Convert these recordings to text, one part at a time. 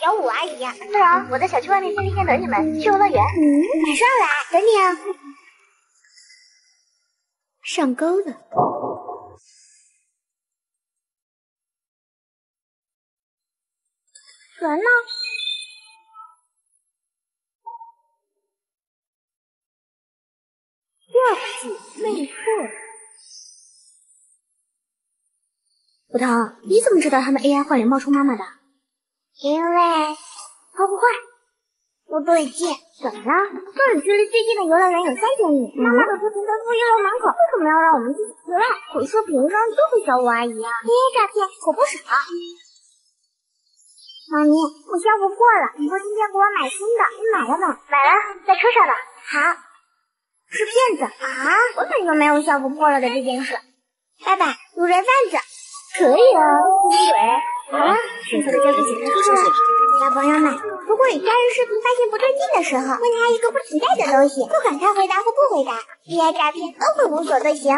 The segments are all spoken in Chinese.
小五阿姨，思瑶，我在小区外面便利店等你们，去游乐园。马上来，等你啊。上钩了。船呢？吊起魅惑。葡萄，你怎么知道他们 AI 换脸冒充妈妈的？因为他不坏，不对劲。怎么了？这里距离最近的游乐园有三千米，妈妈的车停在负一楼门口，为什么要让我们自己去外？可是凭上就是小五阿姨啊！AI 诈骗可不少。妈咪，我校服破了，你说今天给我买新的，你买了吗？买了，在车上呢。好，是骗子啊！根本就没有校服破了的这件事。爸爸，路人贩子，可以啊。对，好了，迅速的交给警察叔叔了。小朋友们，如果与家人视频发现不对劲的时候，问他一个不存在的东西，不管他回答或不回答，AI 诈骗都会无所遁形。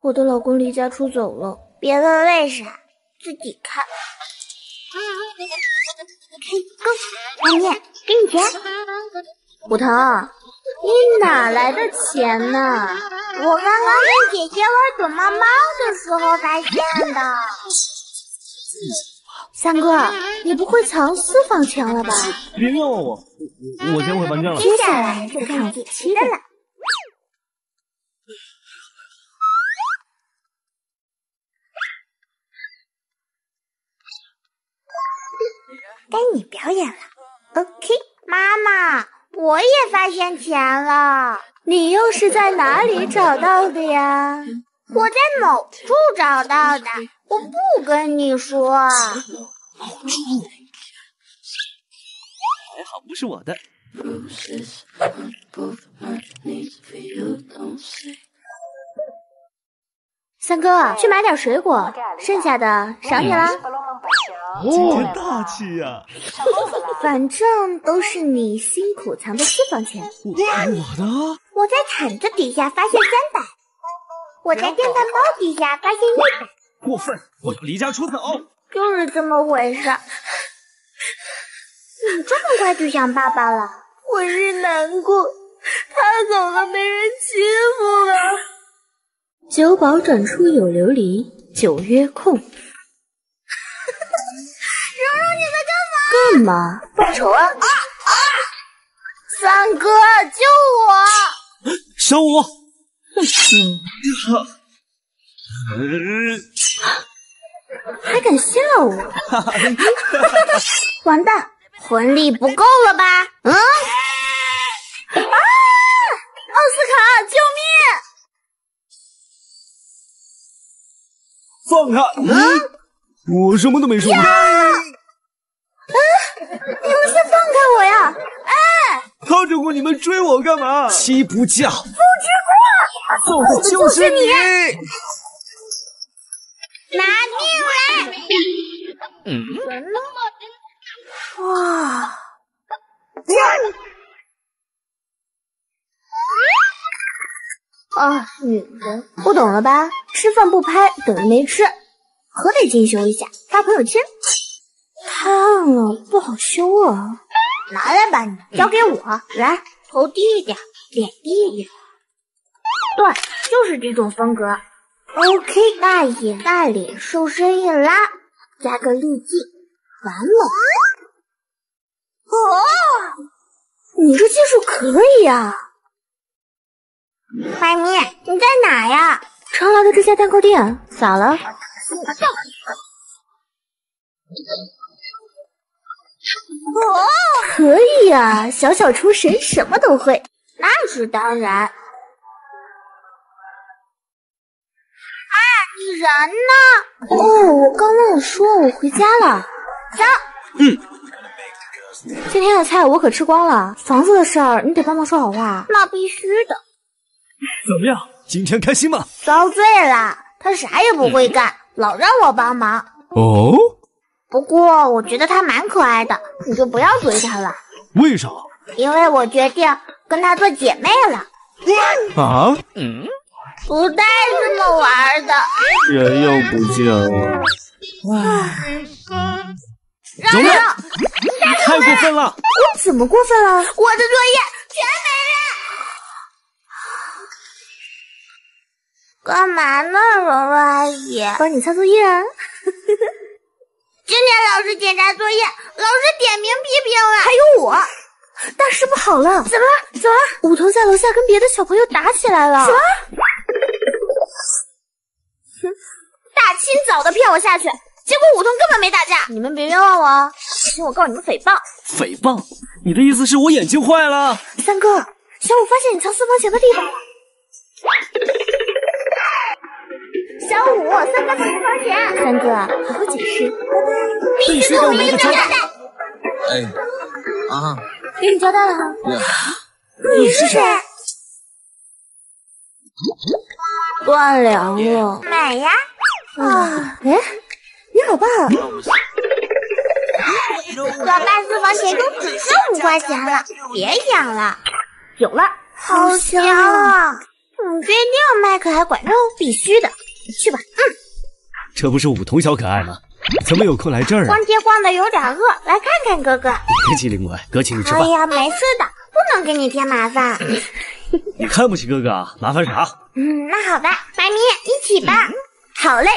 我的老公离家出走了，别问为啥，自己看。嘿，哥，妈咪，给你钱。骨头，你哪来的钱呢？我刚刚跟姐姐玩躲猫猫的时候发现的。三哥，你不会藏私房钱了吧？别冤枉我，我先回房间了。接下来就看姐期的了。该你表演了。OK，妈妈，我也发现钱了。你又是在哪里找到的呀？我在某处找到的，我不跟你说。还好不是我的。三哥，去买点水果，剩下的赏你啦。今天大气呀！反正都是你辛苦藏的私房钱。我我的？我在毯子底下发现三百，我在电饭煲底下发现一百。过分！我要离家出走。就是这么回事。你这么快就想爸爸了？我是难过，他走了，没人欺负了。酒保转出有琉璃，九约控。蓉蓉，你在干嘛？干嘛？报仇啊！啊啊！三哥，救我！小五。嗯。还敢吓我？完蛋，魂力不够了吧？嗯。啊！奥斯卡，救命！放开！嗯，我什么都没说。啊！你们先放开我呀！哎，他只顾你们追我干嘛？妻不嫁，夫之过。揍的就是你！拿命来！嗯。哇！啊，女人不懂了吧？吃饭不拍等于没吃，可得进修一下，发朋友圈。太暗了，不好修啊。拿来吧，你交给我。来，头低一点，脸低一点。对，就是这种风格。OK，大眼大脸，瘦身一拉，加个滤镜，完了。哦，你这技术可以啊。妈咪，你在哪呀？常来的这家蛋糕店，咋了？哦，可以呀，小小厨神什么都会。那是当然。人呢？哦，我刚忘了说，我回家了。走。嗯。今天的菜我可吃光了，房子的事儿你得帮忙说好话。那必须的。怎么样？今天开心吗？遭罪了，他啥也不会干，老让我帮忙。哦。不过我觉得他蛮可爱的，你就不要追他了。为啥？因为我决定跟他做姐妹了。啊？嗯，不带这么玩的。人又不见了。唉。让让。太过分了！我怎么过分了？我的作业全没了。干嘛呢，蓉蓉阿姨？帮你擦作业啊。今天老师检查作业，老师点名批评了。还有我，大事不好了！怎么了？怎么了？武桐在楼下跟别的小朋友打起来了。什么？大清早的骗我下去，结果武桐根本没打架。你们别冤枉我，小心我告你们诽谤。诽谤？你的意思是我眼睛坏了？三哥，小五发现你藏私房钱的地方了。小五，三哥藏私房钱。三哥，好好解释。必须给我们一个交代。哎，啊，给你交代了。你是谁？断粮了。买呀。啊，哎，你老爸。老爸私房钱中只剩五块钱了，别想了。有了，好香啊！嗯，决定卖可还管肉，必须的。去吧。嗯。这不是五桐小可爱吗？怎么有空来这儿啊？逛街逛的有点饿，来看看哥哥。别机灵鬼，哥请你吃饭。哎呀，没事的，不能给你添麻烦。你看不起哥哥啊？麻烦啥？嗯，那好吧，妈咪一起吧。好嘞。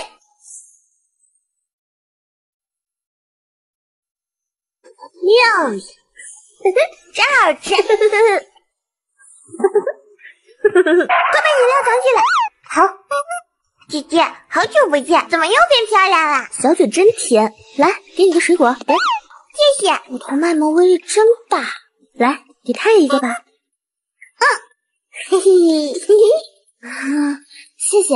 妙呀，真好吃。快把饮料藏起来。好。姐姐，好久不见，怎么又变漂亮了？小嘴真甜，来，给你个水果，给。谢谢。梧桐卖萌威力真大，来，给他一个吧。嗯，嘿嘿嘿嘿，谢谢。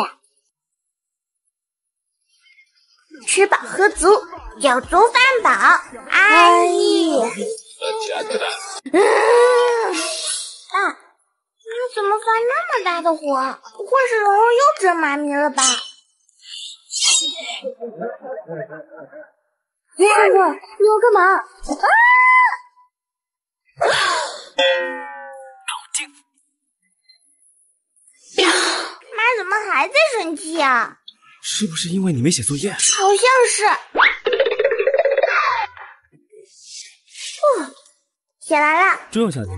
吃饱喝足，酒足饭饱。阿姨。嗯。啊。怎么发那么大的火？不会是蓉蓉又整妈咪了吧？三哥，你要干嘛？啊！妈怎么还在生气啊？是不是因为你没写作业？好像是。哦，写完了。这下行了。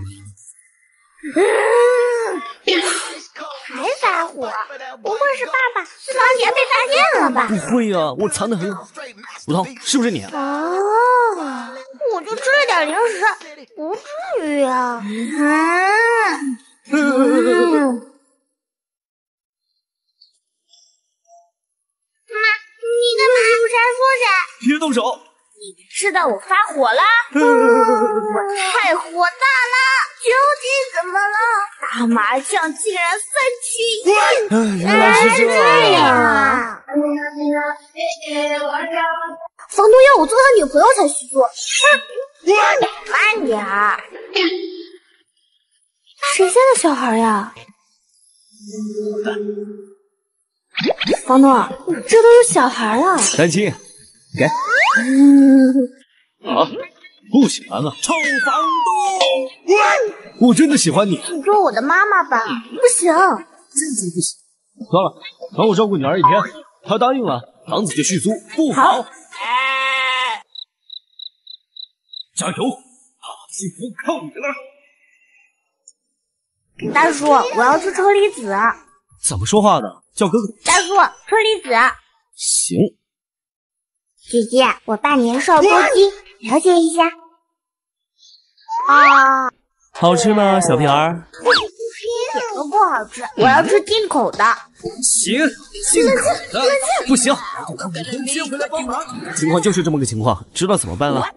还发火？不会是爸爸私房钱被发现了吧？不会呀，我藏得很好。吴桐，是不是你？哦，我就吃了点零食，不至于啊。嗯。你知道我发火了？我 太火大了！究竟怎么了？打麻将竟然三七一！原来是这样啊。房东要我做他女朋友才许做。慢点儿。谁家的小孩呀？房东，这都是小孩啊！三七，给。啊。不喜欢了，臭房东！我真的喜欢你，你做我的妈妈吧。不行，坚决不行。算了，等我照顾女儿一天，她答应了，房子就续租，不好。加油，幸福靠你了。大叔，我要吃车厘子。怎么说话的？叫哥哥。大叔，车厘子。行。姐姐，我爸年少多金，了解一下。啊，好吃吗，小屁儿？一点都不好吃，我要吃进口的。行，进口的不行，我先回来帮忙。情况就是这么个情况，知道怎么办了？